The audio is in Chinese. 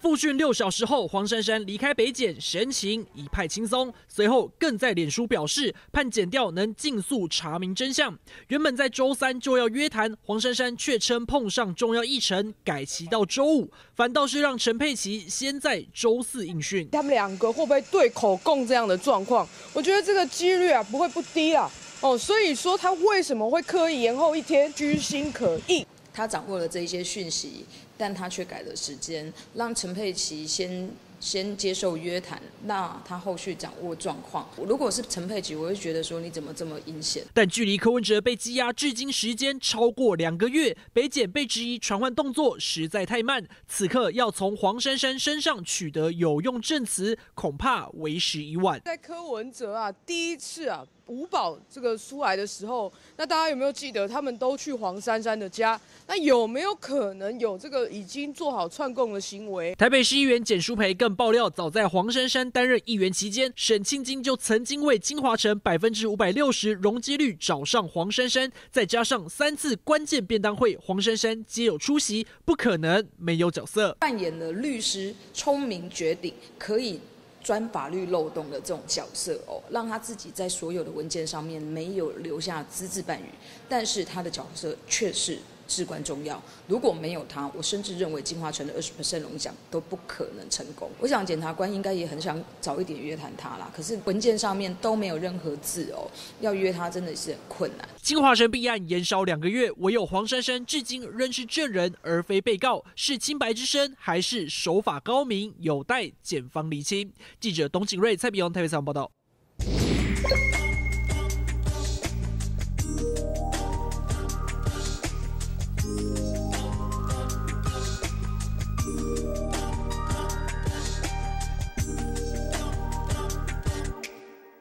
复讯六小时后，黄珊珊离开北检，神情一派轻松。随后更在脸书表示，盼检调能尽速查明真相。原本在周三就要约谈，黄珊珊却称碰上重要议程，改期到周五，反倒是让陈佩琪先在周四应讯。他们两个会不会对口供这样的状况？我觉得这个几率啊不会不低啊。哦，所以说他为什么会刻意延后一天？居心可疑。他掌握了这些讯息，但他却改了时间，让陈佩琪先先接受约谈，那他后续掌握状况。如果是陈佩琪，我会觉得说你怎么这么阴险？但距离柯文哲被羁押至今时间超过两个月，北检被质疑传唤动作实在太慢，此刻要从黄珊珊身上取得有用证词，恐怕为时已晚。在柯文哲啊，第一次啊。五宝这个出来的时候，那大家有没有记得他们都去黄珊珊的家？那有没有可能有这个已经做好串供的行为？台北市议员简淑培更爆料，早在黄珊珊担任议员期间，沈庆金就曾经为金华城百分之五百六十容积率找上黄珊珊，再加上三次关键便当会，黄珊珊皆有出席，不可能没有角色。扮演了律师，聪明绝顶，可以。钻法律漏洞的这种角色哦，让他自己在所有的文件上面没有留下只字半语，但是他的角色却是。至关重要。如果没有他，我甚至认为金华城的二十 percent 龙奖都不可能成功。我想检察官应该也很想早一点约谈他啦，可是文件上面都没有任何字哦，要约他真的是很困难。金华城弊案延烧两个月，唯有黄珊珊至今仍是证人而非被告，是清白之身还是手法高明，有待检方厘清。记者董景瑞、蔡炳荣台北采访报道。